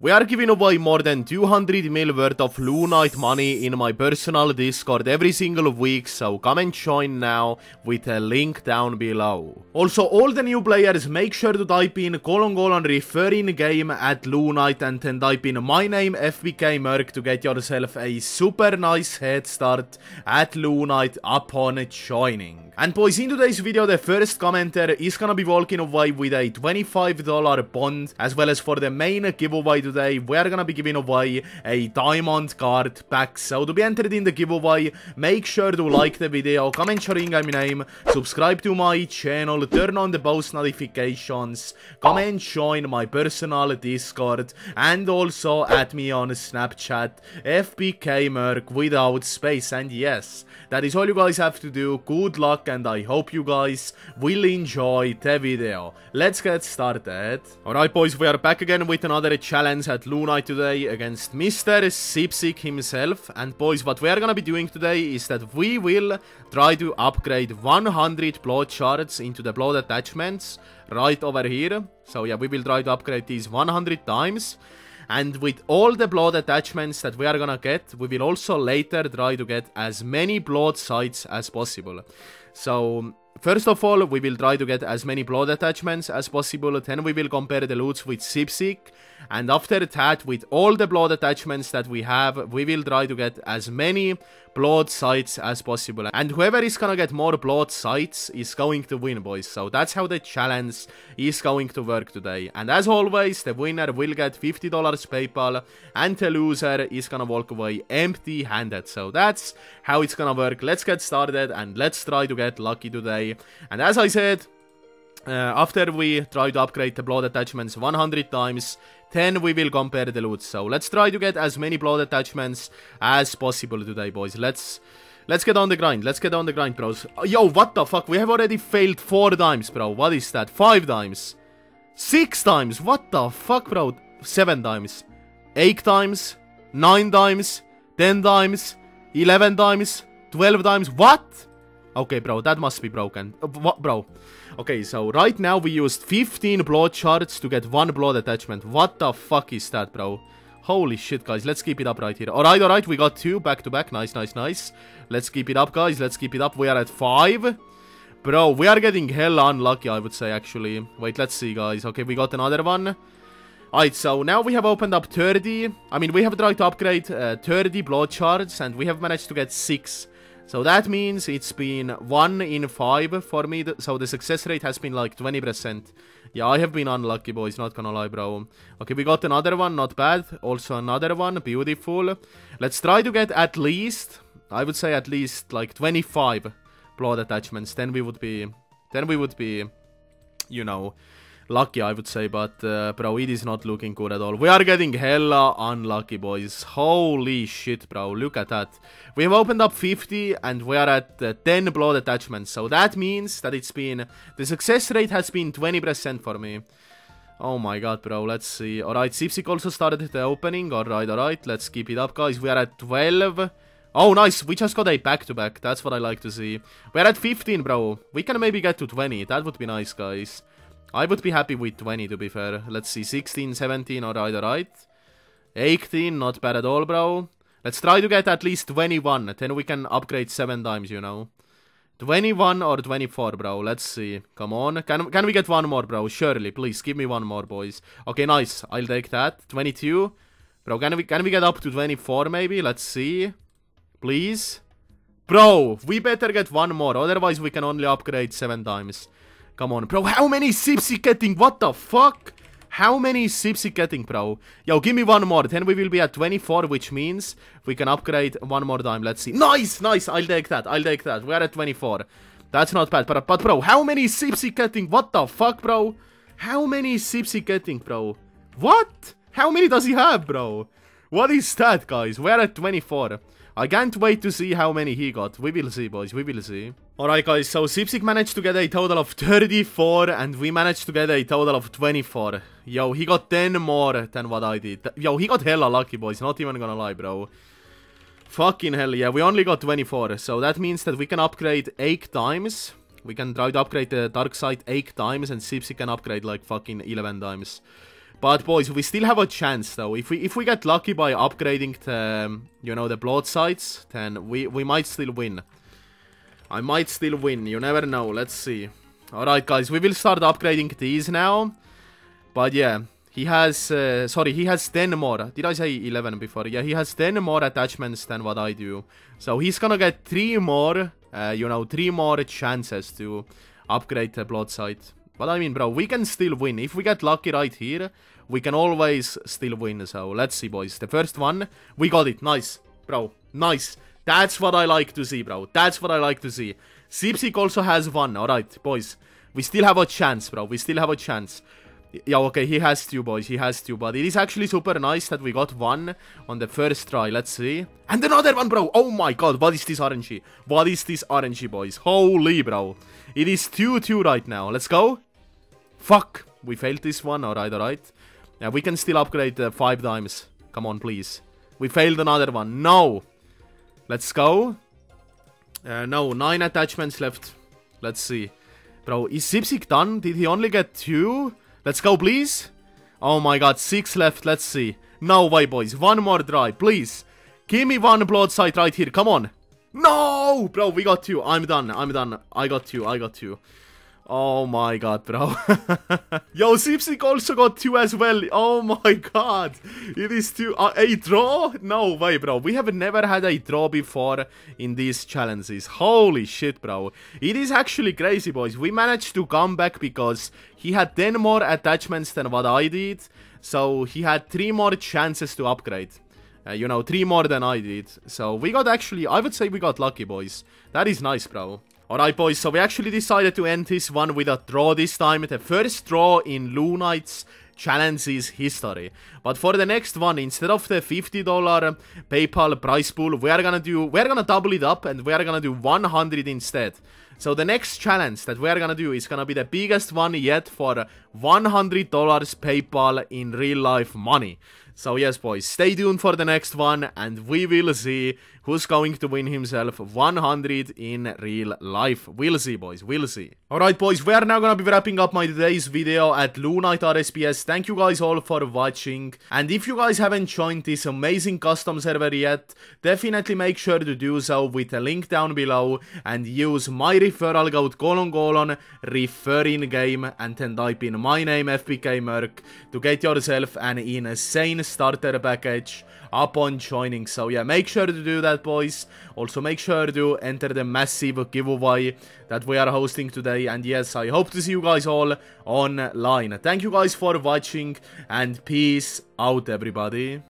We are giving away more than 200 mil worth of Lunite money in my personal Discord every single week, so come and join now with a link down below. Also, all the new players, make sure to type in colon colon refer in game at Lunite and then type in my name FPK Merk to get yourself a super nice head start at Lunite upon joining. And boys, in today's video, the first commenter is gonna be walking away with a $25 bond, as well as for the main giveaway today, we are gonna be giving away a diamond card pack. So to be entered in the giveaway, make sure to like the video, comment your in-game name, subscribe to my channel, turn on the post notifications, come and join my personal Discord, and also add me on Snapchat, FPKMerk without space. And yes, that is all you guys have to do. Good luck and I hope you guys will enjoy the video. Let's get started. Alright boys, we are back again with another challenge at Lunite today against Mr. Sipsick himself. And boys, what we are gonna be doing today is that we will try to upgrade 100 blood shards into the blood attachments right over here. So yeah, we will try to upgrade these 100 times. And with all the blood attachments that we are gonna get, we will also later try to get as many blood scythes as possible. So, first of all, we will try to get as many blood attachments as possible, then we will compare the loots with Sipsick, and after that, with all the blood attachments that we have, we will try to get as many blood scythes as possible. And whoever is gonna get more blood scythes is going to win, boys. So that's how the challenge is going to work today. And as always, the winner will get $50 PayPal, and the loser is gonna walk away empty-handed. So that's how it's gonna work. Let's get started, and let's try to get lucky today. And as I said, uh, after we try to upgrade the blood attachments 100 times, then we will compare the loot. So let's try to get as many blood attachments as possible today, boys. Let's let's get on the grind. Let's get on the grind, bros. Yo, what the fuck? We have already failed four times, bro. What is that? Five times. Six times. What the fuck, bro? Seven times. Eight times. Nine times. Ten times. Eleven times. Twelve times. What? Okay, bro, that must be broken. Uh, what, bro? Okay, so right now we used 15 blood shards to get one blood attachment. What the fuck is that, bro? Holy shit, guys. Let's keep it up right here. Alright, alright. We got two back to back. Nice, nice, nice. Let's keep it up, guys. Let's keep it up. We are at five. Bro, we are getting hella unlucky, I would say, actually. Wait, let's see, guys. Okay, we got another one. Alright, so now we have opened up 30. I mean, we have tried to upgrade uh, 30 blood shards, and we have managed to get 6. So that means it's been 1 in 5 for me, so the success rate has been like 20%. Yeah, I have been unlucky, boys, not gonna lie, bro. Okay, we got another one, not bad. Also another one, beautiful. Let's try to get at least, I would say at least like 25 blood attachments. Then we would be, then we would be, you know, lucky, I would say, but uh, bro, it is not looking good at all. We are getting hella unlucky, boys. Holy shit, bro. Look at that. We have opened up 50 and we are at uh, 10 blood attachments. So that means that it's been... The success rate has been 20% for me. Oh my god, bro. Let's see. Alright, Sipsick also started the opening. Alright, alright. Let's keep it up, guys. We are at 12. Oh, nice. We just got a back-to-back. -back. That's what I like to see. We're at 15, bro. We can maybe get to 20. That would be nice, guys. I would be happy with 20 to be fair. Let's see, 16, 17, are either right. 18, not bad at all, bro. Let's try to get at least 21, then we can upgrade 7 times, you know. 21 or 24, bro. Let's see. Come on. Can, can we get one more, bro? Surely, please, give me one more, boys. Okay, nice. I'll take that. 22. Bro, can we, can we get up to 24, maybe? Let's see. Please. Bro, we better get one more. Otherwise, we can only upgrade 7 times. Come on, bro. How many sips he getting? What the fuck? How many sips he getting, bro? Yo, give me one more. Then we will be at 24, which means we can upgrade one more time. Let's see. Nice, nice. I'll take that. I'll take that. We are at 24. That's not bad. But, but bro, how many sips he getting? What the fuck, bro? How many sips he getting, bro? What? How many does he have, bro? What is that, guys? We're at 24. I can't wait to see how many he got. We will see, boys. We will see. Alright, guys. So, Sipsick managed to get a total of 34, and we managed to get a total of 24. Yo, he got 10 more than what I did. Yo, he got hella lucky, boys. Not even gonna lie, bro. Fucking hell, yeah. We only got 24. So, that means that we can upgrade 8 times. We can try to upgrade the Dark Side 8 times, and Sipsick can upgrade like fucking 11 times. But boys, we still have a chance though. If we if we get lucky by upgrading the you know the blood scythes, then we we might still win. I might still win. You never know. Let's see. All right, guys, we will start upgrading these now. But yeah, he has uh, sorry, he has 10 more. Did I say 11 before? Yeah, he has 10 more attachments than what I do. So he's gonna get three more, uh, you know, three more chances to upgrade the blood scythe. But I mean, bro, we can still win. If we get lucky right here, we can always still win. So let's see, boys. The first one, we got it. Nice, bro. Nice. That's what I like to see, bro. That's what I like to see. Sipsick also has one. Alright, boys. We still have a chance, bro. We still have a chance. Yeah, okay, he has two, boys. He has two. But it is actually super nice that we got one on the first try. Let's see. And another one, bro. Oh my god, what is this RNG? What is this RNG, boys? Holy, bro. It is 2-2 right now. Let's go. Fuck! We failed this one, alright, alright. Yeah, we can still upgrade uh, five times. Come on, please. We failed another one. No! Let's go. Uh, no, nine attachments left. Let's see. Bro, is Sipsick done? Did he only get two? Let's go, please. Oh my god, six left. Let's see. No way, boys. One more try, please. Give me one blood scythe right here. Come on. No! Bro, we got two. I'm done. I'm done. I got two. I got two. Oh my god, bro. Yo, Sipsick also got two as well. Oh my god. It is two. Uh, a draw? No way, bro. We have never had a draw before in these challenges. Holy shit, bro. It is actually crazy, boys. We managed to come back because he had 10 more attachments than what I did. So he had 3 more chances to upgrade. Uh, you know, 3 more than I did. So we got actually, I would say we got lucky, boys. That is nice, bro. Alright boys, so we actually decided to end this one with a draw this time. The first draw in Lunite's challenges history. But for the next one, instead of the $50 PayPal prize pool, we are gonna do, we're gonna double it up and we are gonna do 100 instead. So the next challenge that we are gonna do is gonna be the biggest one yet for $100 PayPal in real life money. So yes boys, stay tuned for the next one and we will see who's going to win himself 100 in real life. We'll see boys, we'll see. Alright boys, we are now gonna be wrapping up my today's video at Lunite RSPS. Thank you guys all for watching. And if you guys haven't joined this amazing custom server yet, definitely make sure to do so with a link down below and use my referral code colon colon refer in game and then type in my name FPK Merk to get yourself an insane starter package upon joining. So yeah, make sure to do that, boys. Also, make sure to enter the massive giveaway that we are hosting today. And yes, I hope to see you guys all online. Thank you guys for watching and peace out, everybody.